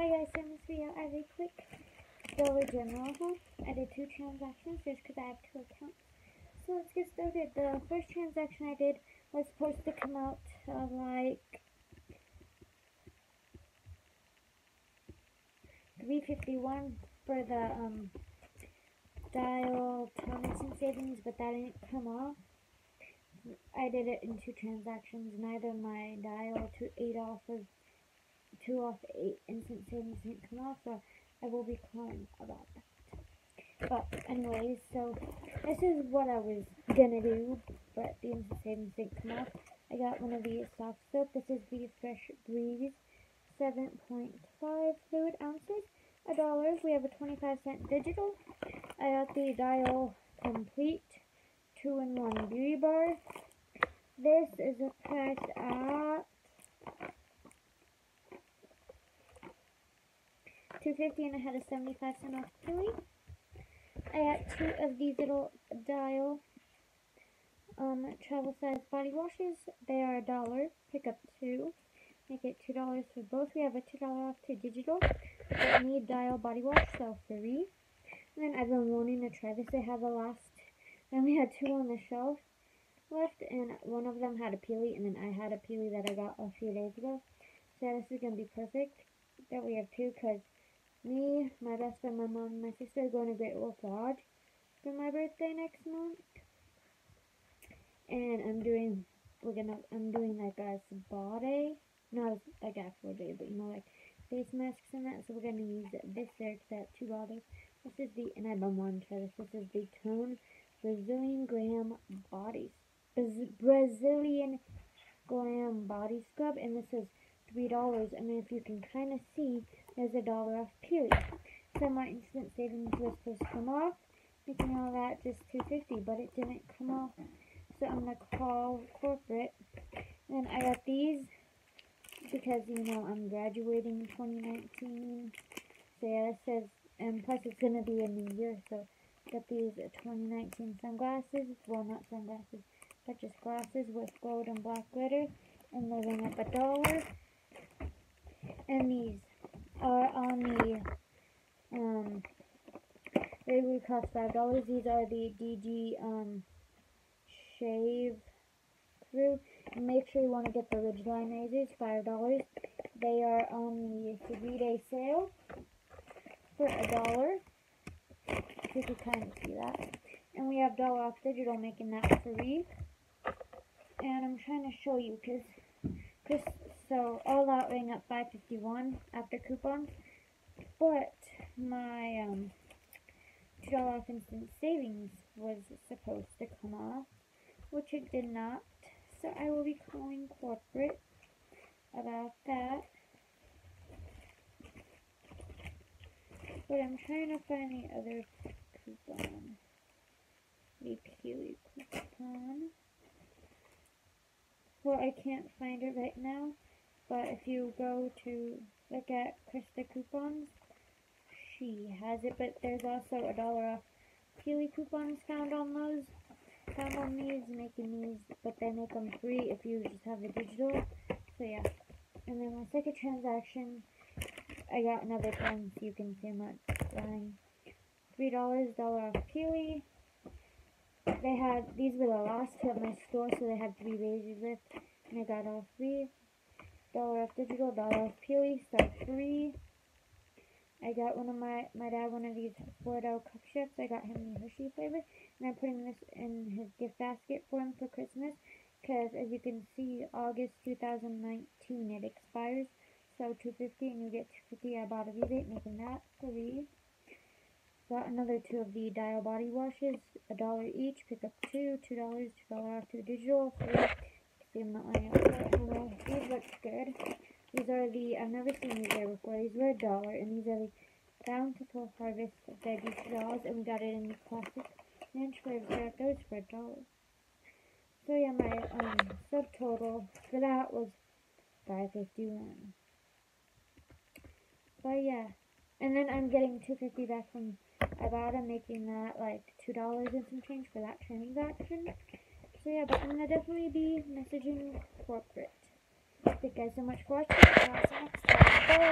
Hi guys, so in this video I have a quick Dollar General haul. I did two transactions just because I have two accounts. So let's get started. The first transaction I did was supposed to come out uh, like 351 for the um, dial and savings, but that didn't come off. I did it in two transactions. Neither my dial to 8 2 off 8 instant savings didn't come off, so I will be calling about that. But anyways, so this is what I was gonna do, but the instant savings didn't come off. I got one of these soft soap. This is the Fresh Breeze 7.5 fluid ounces. A dollar. We have a 25 cent digital. I got the Dial Complete 2-in-1 Beauty Bar. This is a price at 250 and I had a 75 cent off Chili. I got two of these little dial um, travel size body washes. They are a dollar. Pick up two. Make it two dollars for both. We have a two dollar off to digital. But need dial body wash, so free. And then I've been wanting to try this. They have the last. I only had two on the shelf left, and one of them had a peely, and then I had a peely that I got a few days ago. So this is gonna be perfect that we have two, cause me, my best friend, my mom, and my sister are going to Great Wolf Lodge for my birthday next month. And I'm doing, we're gonna, I'm doing like a spa day. Not like actual day, but you know, like face masks and that. So we're gonna use this there to that two bottles. This is the, and I've been wanting to try this. This is the Tone Brazilian Glam Body, Brazilian Glam Body Scrub. And this is $3. And if you can kind of see, there's a dollar off period. So my instant savings was supposed to come off, making all that just 250 but it didn't come off. So I'm to call corporate. And I got these because, you know, I'm graduating in 2019. So yeah, says, and plus it's going to be a new year, so got these 2019 sunglasses. Well, not sunglasses, but just glasses with gold and black glitter. And they're up a dollar. And these are on the, um, they would cost $5. These are the DG, um, Shave Crew. Make sure you want to get the Ridgeline razors, $5. They are on the three-day sale for a dollar. You can kind of see that. And we have dollar off digital making that free. And I'm trying to show you because so all out rang up 551 after coupons. But my um, $2 off instant savings was supposed to come off, which it did not. So I will be calling corporate about that. But I'm trying to find the other coupon. The Peely coupon. Well, I can't find it right now. But if you go to look at Krista coupons, she has it. But there's also a dollar off Peely coupons found on those found on these, making these, but they make them free if you just have the digital. So yeah. And then my second transaction, I got another pen so you can see I'm. Three dollars, dollar off Peely. They had these were the last two at my store, so they had three razors left, and I got all three. Dollar off digital, dollar off Peely, start free. I got one of my, my dad one of these Florida cup chips. I got him the Hershey flavor. And I'm putting this in his gift basket for him for Christmas. Because as you can see, August 2019 it expires. So 250 and you get 250 I bought a rebate, making that three. Got another two of the Dial body washes, a dollar each. Pick up two, two dollars, two dollar off to digital. Three. See, I'm not lining up. Anyway, these look good. These are the, I've never seen these there before. These were a dollar, and these are the Bountiful Harvest Veggie Straws, and we got it in the plastic inch flavor. got those for a dollar. So yeah, my um, subtotal for that was 551. But yeah, and then I'm getting 250 back from Ibotta, making that like $2 and some change for that transaction. So yeah, but I'm gonna definitely be messaging corporate. Thank you guys so much for watching. See you next time. Bye.